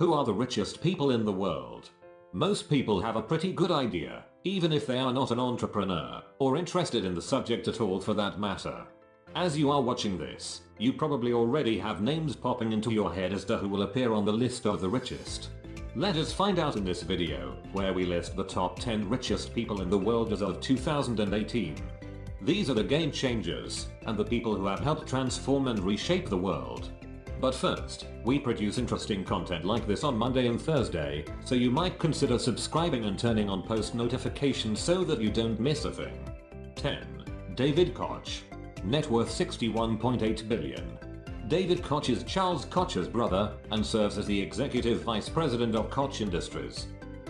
Who are the richest people in the world? Most people have a pretty good idea, even if they are not an entrepreneur, or interested in the subject at all for that matter. As you are watching this, you probably already have names popping into your head as to who will appear on the list of the richest. Let us find out in this video, where we list the top 10 richest people in the world as of 2018. These are the game changers, and the people who have helped transform and reshape the world. But first, we produce interesting content like this on Monday and Thursday, so you might consider subscribing and turning on post notifications so that you don't miss a thing. 10. David Koch. Net worth 61.8 billion. David Koch is Charles Koch's brother and serves as the executive vice president of Koch Industries.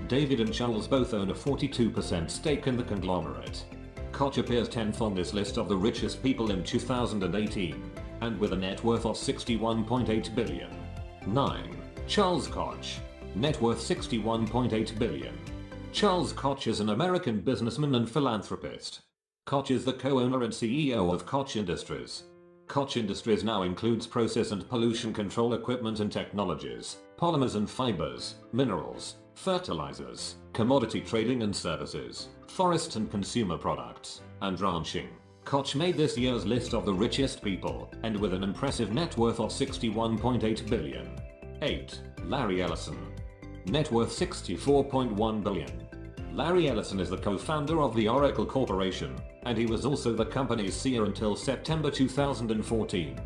David and Charles both own a 42% stake in the conglomerate. Koch appears 10th on this list of the richest people in 2018 and with a net worth of 61.8 billion. 9. Charles Koch. Net worth 61.8 billion. Charles Koch is an American businessman and philanthropist. Koch is the co-owner and CEO of Koch Industries. Koch Industries now includes process and pollution control equipment and technologies, polymers and fibers, minerals, fertilizers, commodity trading and services, forest and consumer products, and ranching. Koch made this year's list of the richest people, and with an impressive net worth of 61.8 billion. 8. Larry Ellison. Net worth 64.1 billion. Larry Ellison is the co-founder of the Oracle Corporation, and he was also the company's CEO until September 2014.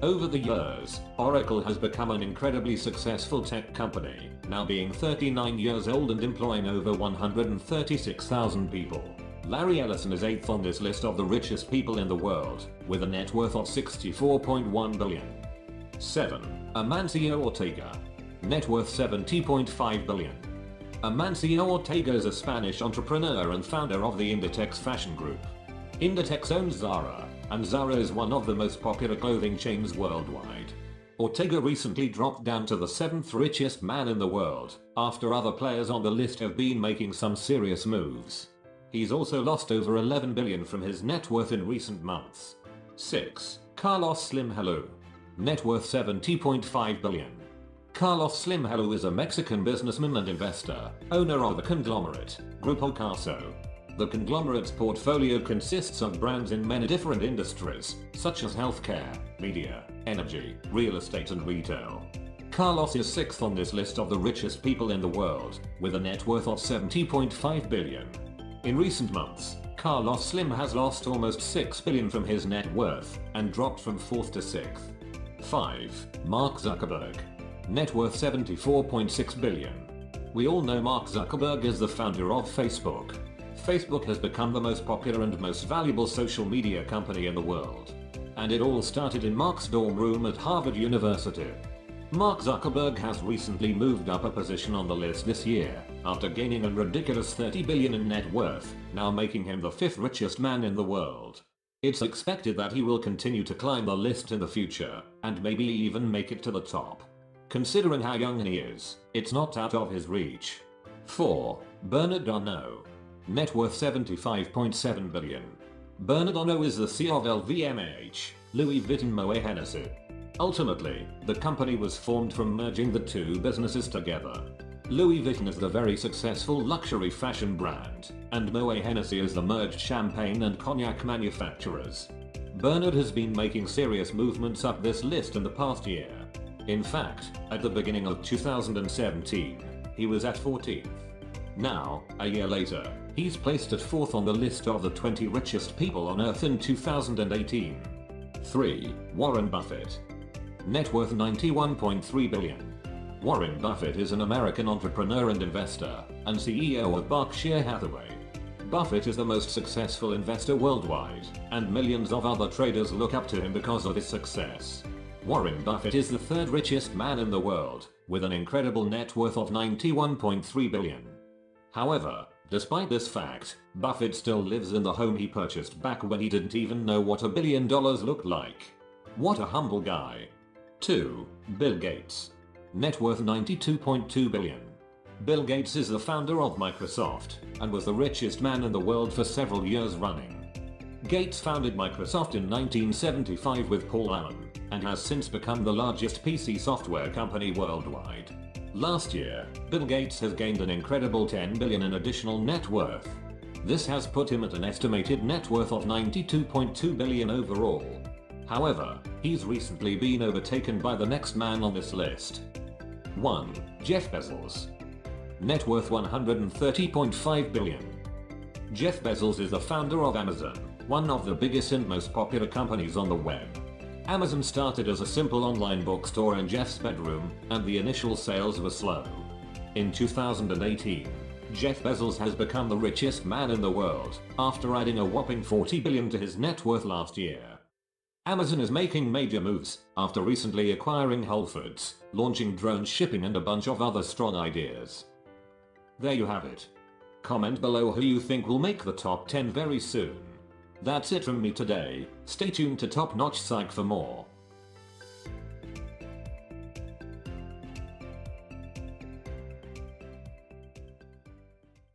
Over the years, Oracle has become an incredibly successful tech company, now being 39 years old and employing over 136,000 people. Larry Ellison is 8th on this list of the richest people in the world, with a net worth of 64.1 billion. 7. Amancio Ortega. Net worth 70.5 billion. Amancio Ortega is a Spanish entrepreneur and founder of the Inditex fashion group. Inditex owns Zara, and Zara is one of the most popular clothing chains worldwide. Ortega recently dropped down to the 7th richest man in the world, after other players on the list have been making some serious moves. He's also lost over 11 billion from his net worth in recent months. 6. Carlos Slim Helú. Net worth 70.5 billion. Carlos Slim Helú is a Mexican businessman and investor, owner of the conglomerate, Grupo Carso. The conglomerate's portfolio consists of brands in many different industries, such as healthcare, media, energy, real estate and retail. Carlos is sixth on this list of the richest people in the world, with a net worth of 70.5 billion. In recent months, Carlos Slim has lost almost 6 billion from his net worth and dropped from 4th to 6th. 5. Mark Zuckerberg. Net worth 74.6 billion. We all know Mark Zuckerberg is the founder of Facebook. Facebook has become the most popular and most valuable social media company in the world. And it all started in Mark's dorm room at Harvard University. Mark Zuckerberg has recently moved up a position on the list this year, after gaining a ridiculous 30 billion in net worth, now making him the fifth richest man in the world. It's expected that he will continue to climb the list in the future, and maybe even make it to the top. Considering how young he is, it's not out of his reach. 4. Bernard Arnault. Net worth 75.7 billion. Bernard Arnault is the CEO of LVMH, Louis Vuitton Moet Hennessy. Ultimately, the company was formed from merging the two businesses together. Louis Vuitton is the very successful luxury fashion brand, and Moet Hennessy is the merged champagne and cognac manufacturers. Bernard has been making serious movements up this list in the past year. In fact, at the beginning of 2017, he was at 14th. Now, a year later, he's placed at 4th on the list of the 20 richest people on Earth in 2018. 3. Warren Buffett net worth 91.3 billion. Warren Buffett is an American entrepreneur and investor, and CEO of Berkshire Hathaway. Buffett is the most successful investor worldwide, and millions of other traders look up to him because of his success. Warren Buffett is the third richest man in the world, with an incredible net worth of 91.3 billion. However, despite this fact, Buffett still lives in the home he purchased back when he didn't even know what a billion dollars looked like. What a humble guy. 2. Bill Gates. Net worth 92.2 billion. Bill Gates is the founder of Microsoft and was the richest man in the world for several years running. Gates founded Microsoft in 1975 with Paul Allen and has since become the largest PC software company worldwide. Last year, Bill Gates has gained an incredible 10 billion in additional net worth. This has put him at an estimated net worth of 92.2 billion overall. However, he's recently been overtaken by the next man on this list. 1. Jeff Bezos. Net worth 130.5 billion. Jeff Bezos is the founder of Amazon, one of the biggest and most popular companies on the web. Amazon started as a simple online bookstore in Jeff's bedroom, and the initial sales were slow. In 2018, Jeff Bezos has become the richest man in the world, after adding a whopping 40 billion to his net worth last year. Amazon is making major moves, after recently acquiring Whole Foods, launching drone shipping and a bunch of other strong ideas. There you have it. Comment below who you think will make the top 10 very soon. That's it from me today, stay tuned to Top Notch Psych for more.